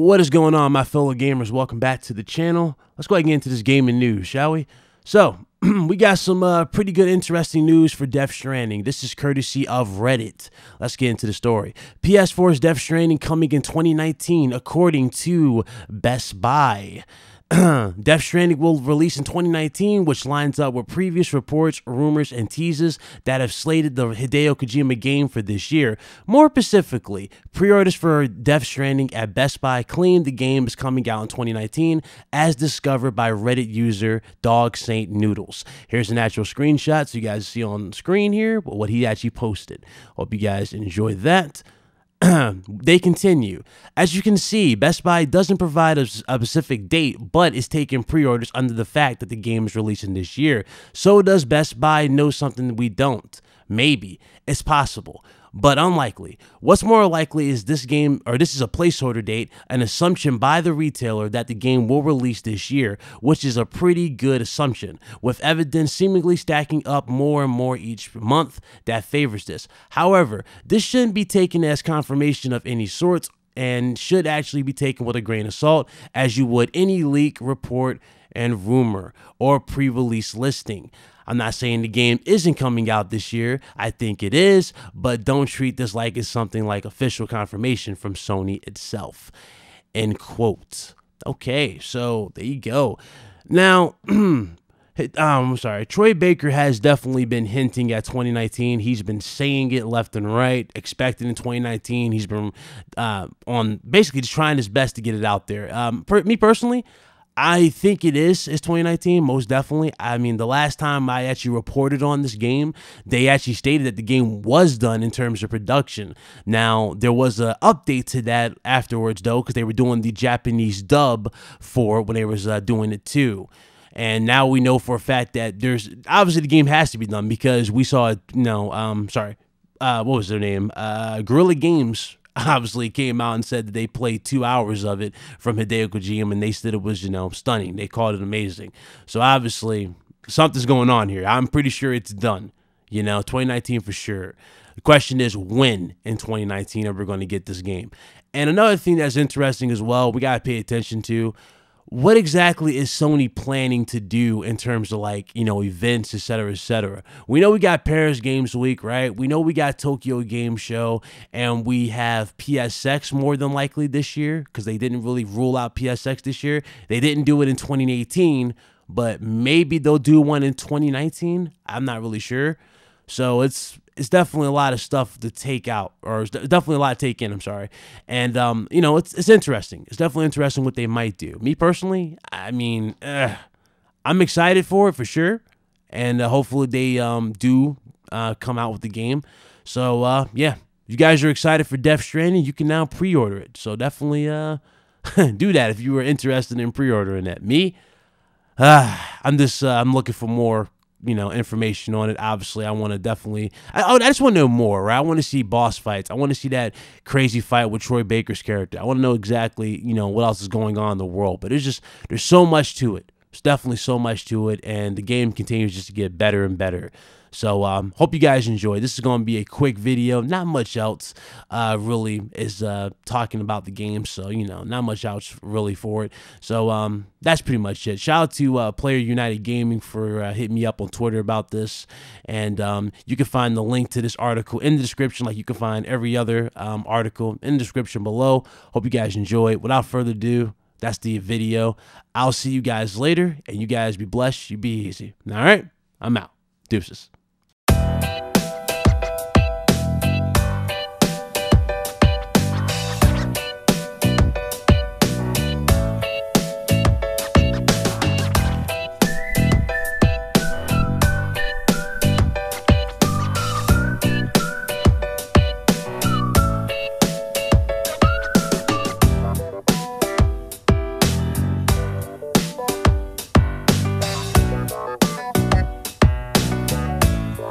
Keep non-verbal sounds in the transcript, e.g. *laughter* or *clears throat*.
What is going on, my fellow gamers? Welcome back to the channel. Let's go ahead and get into this gaming news, shall we? So, *clears throat* we got some uh, pretty good, interesting news for Death Stranding. This is courtesy of Reddit. Let's get into the story. PS4's Death Stranding coming in 2019, according to Best Buy. *clears throat* Death Stranding will release in 2019, which lines up with previous reports, rumors, and teases that have slated the Hideo Kojima game for this year. More specifically, pre orders for Death Stranding at Best Buy claim the game is coming out in 2019, as discovered by Reddit user Dog Saint Noodles. Here's an actual screenshot so you guys see on screen here what he actually posted. Hope you guys enjoy that. *clears throat* they continue. As you can see, Best Buy doesn't provide a, a specific date, but is taking pre orders under the fact that the game is releasing this year. So, does Best Buy know something we don't? Maybe. It's possible but unlikely. What's more likely is this game, or this is a placeholder date, an assumption by the retailer that the game will release this year, which is a pretty good assumption, with evidence seemingly stacking up more and more each month that favors this. However, this shouldn't be taken as confirmation of any sorts and should actually be taken with a grain of salt, as you would any leak, report, and rumor or pre release listing. I'm not saying the game isn't coming out this year. I think it is, but don't treat this like it's something like official confirmation from Sony itself. End quote. Okay, so there you go. Now, *clears throat* I'm sorry. Troy Baker has definitely been hinting at 2019. He's been saying it left and right, expecting in 2019. He's been uh, on basically just trying his best to get it out there. Um, me personally, I think it is. It's 2019, most definitely. I mean, the last time I actually reported on this game, they actually stated that the game was done in terms of production. Now, there was an update to that afterwards, though, because they were doing the Japanese dub for when they was uh, doing it too. And now we know for a fact that there's obviously the game has to be done because we saw, you know, um, sorry, uh, what was their name? Uh, Guerrilla Games *laughs* obviously came out and said that they played two hours of it from Hideo Kojima and they said it was, you know, stunning. They called it amazing. So obviously something's going on here. I'm pretty sure it's done. You know, 2019 for sure. The question is when in 2019 are we going to get this game? And another thing that's interesting as well, we got to pay attention to what exactly is Sony planning to do in terms of like, you know, events, et cetera, et cetera? We know we got Paris Games Week, right? We know we got Tokyo Game Show, and we have PSX more than likely this year because they didn't really rule out PSX this year. They didn't do it in 2018, but maybe they'll do one in 2019. I'm not really sure. So it's it's definitely a lot of stuff to take out, or it's definitely a lot to take in. I'm sorry, and um, you know, it's it's interesting. It's definitely interesting what they might do. Me personally, I mean, ugh, I'm excited for it for sure, and uh, hopefully they um do uh, come out with the game. So uh, yeah, you guys are excited for Death Stranding, you can now pre-order it. So definitely uh *laughs* do that if you were interested in pre-ordering that. Me, uh, I'm just uh, I'm looking for more you know information on it obviously i want to definitely I, I just want to know more right? I want to see boss fights. I want to see that crazy fight with troy baker's character. I want to know exactly you know what else is going on in the world but it's just there's so much to it there's definitely so much to it and the game continues just to get better and better so um, hope you guys enjoy. This is going to be a quick video. Not much else uh, really is uh, talking about the game. So, you know, not much else really for it. So um, that's pretty much it. Shout out to uh, Player United Gaming for uh, hitting me up on Twitter about this. And um, you can find the link to this article in the description like you can find every other um, article in the description below. Hope you guys enjoy. Without further ado, that's the video. I'll see you guys later, and you guys be blessed. You be easy. All right? I'm out. Deuces.